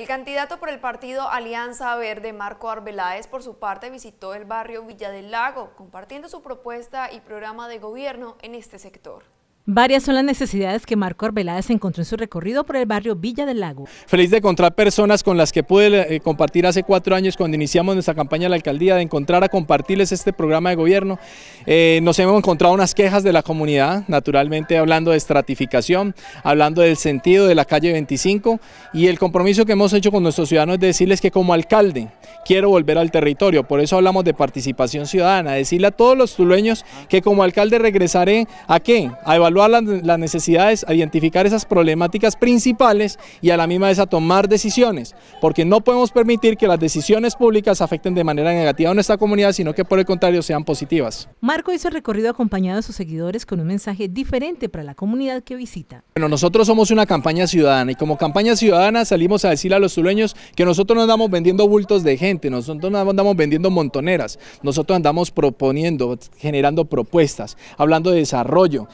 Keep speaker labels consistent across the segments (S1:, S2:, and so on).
S1: El candidato por el partido Alianza Verde, Marco Arbeláez, por su parte visitó el barrio Villa del Lago, compartiendo su propuesta y programa de gobierno en este sector.
S2: Varias son las necesidades que Marco Arbeláez encontró en su recorrido por el barrio Villa del Lago.
S3: Feliz de encontrar personas con las que pude eh, compartir hace cuatro años cuando iniciamos nuestra campaña en la alcaldía, de encontrar a compartirles este programa de gobierno. Eh, nos hemos encontrado unas quejas de la comunidad, naturalmente hablando de estratificación, hablando del sentido de la calle 25 y el compromiso que hemos hecho con nuestros ciudadanos es decirles que como alcalde quiero volver al territorio, por eso hablamos de participación ciudadana, decirle a todos los tulueños que como alcalde regresaré a qué, a evaluar las, necesidades, a identificar esas problemáticas principales y a la misma vez a tomar decisiones, porque no podemos permitir que las decisiones públicas afecten de manera negativa a nuestra comunidad, sino que por el contrario sean positivas.
S2: Marco hizo el recorrido acompañado de sus seguidores con un mensaje diferente para la comunidad que visita.
S3: Bueno, nosotros somos una campaña ciudadana y como campaña ciudadana salimos a decirle a los tuleños que nosotros no andamos vendiendo bultos de gente, nosotros no andamos vendiendo montoneras, nosotros andamos proponiendo, generando propuestas, hablando de desarrollo,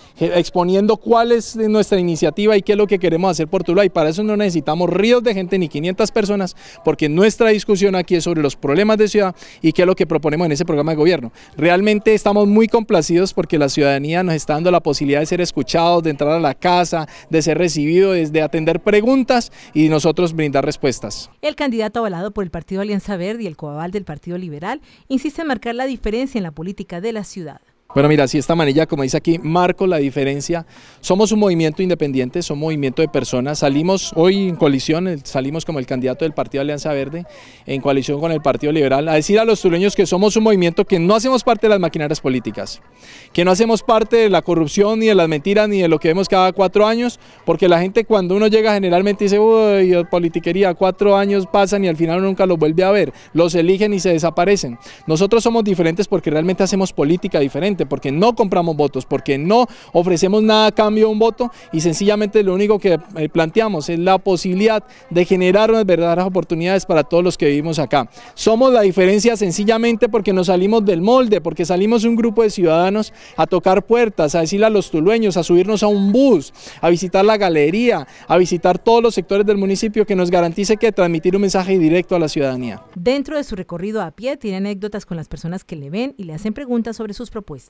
S3: exponiendo cuál es nuestra iniciativa y qué es lo que queremos hacer por Tuluá y para eso no necesitamos ríos de gente ni 500 personas porque nuestra discusión aquí es sobre los problemas de ciudad y qué es lo que proponemos en ese programa de gobierno. Realmente estamos muy complacidos porque la ciudadanía nos está dando la posibilidad de ser escuchados, de entrar a la casa, de ser recibidos, de atender preguntas y nosotros brindar respuestas.
S2: El candidato avalado por el Partido Alianza Verde y el coaval del Partido Liberal insiste en marcar la diferencia en la política de la ciudad.
S3: Bueno, mira, si esta manilla, como dice aquí, marco la diferencia. Somos un movimiento independiente, somos un movimiento de personas. Salimos hoy en coalición, salimos como el candidato del Partido Alianza Verde, en coalición con el Partido Liberal, a decir a los tuleños que somos un movimiento que no hacemos parte de las maquinarias políticas, que no hacemos parte de la corrupción, ni de las mentiras, ni de lo que vemos cada cuatro años, porque la gente cuando uno llega generalmente dice, uy, politiquería, cuatro años pasan y al final nunca los vuelve a ver, los eligen y se desaparecen. Nosotros somos diferentes porque realmente hacemos política diferente porque no compramos votos, porque no ofrecemos nada a cambio de un voto y sencillamente lo único que eh, planteamos es la posibilidad de generar unas verdaderas oportunidades para todos los que vivimos acá. Somos la diferencia sencillamente porque nos salimos del molde, porque salimos un grupo de ciudadanos a tocar puertas, a decirle a los tulueños, a subirnos a un bus, a visitar la galería, a visitar todos los sectores del municipio que nos garantice que transmitir un mensaje directo a la ciudadanía.
S2: Dentro de su recorrido a pie tiene anécdotas con las personas que le ven y le hacen preguntas sobre sus propuestas.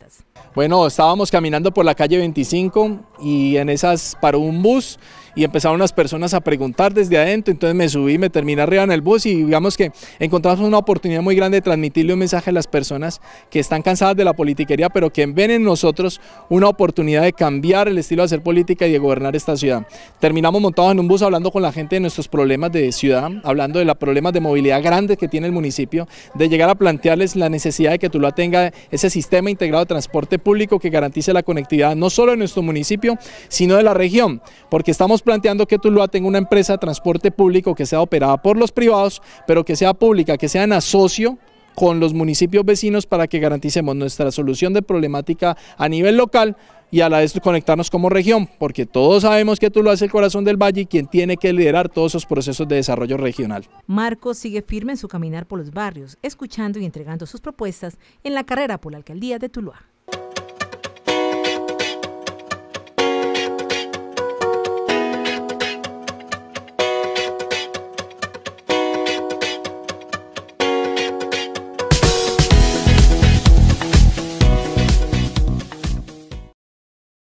S3: Bueno, estábamos caminando por la calle 25 y en esas paró un bus y empezaron las personas a preguntar desde adentro, entonces me subí, me terminé arriba en el bus y digamos que encontramos una oportunidad muy grande de transmitirle un mensaje a las personas que están cansadas de la politiquería, pero que ven en nosotros una oportunidad de cambiar el estilo de hacer política y de gobernar esta ciudad. Terminamos montados en un bus hablando con la gente de nuestros problemas de ciudad, hablando de los problemas de movilidad grandes que tiene el municipio, de llegar a plantearles la necesidad de que Tuluá tenga ese sistema integrado transporte público que garantice la conectividad no solo de nuestro municipio, sino de la región, porque estamos planteando que Tuluá tenga una empresa de transporte público que sea operada por los privados, pero que sea pública, que sea en asocio con los municipios vecinos para que garanticemos nuestra solución de problemática a nivel local y a la vez conectarnos como región, porque todos sabemos que Tuluá es el corazón del valle y quien tiene que liderar todos esos procesos de desarrollo regional.
S2: Marcos sigue firme en su caminar por los barrios, escuchando y entregando sus propuestas en la carrera por la alcaldía de Tuluá.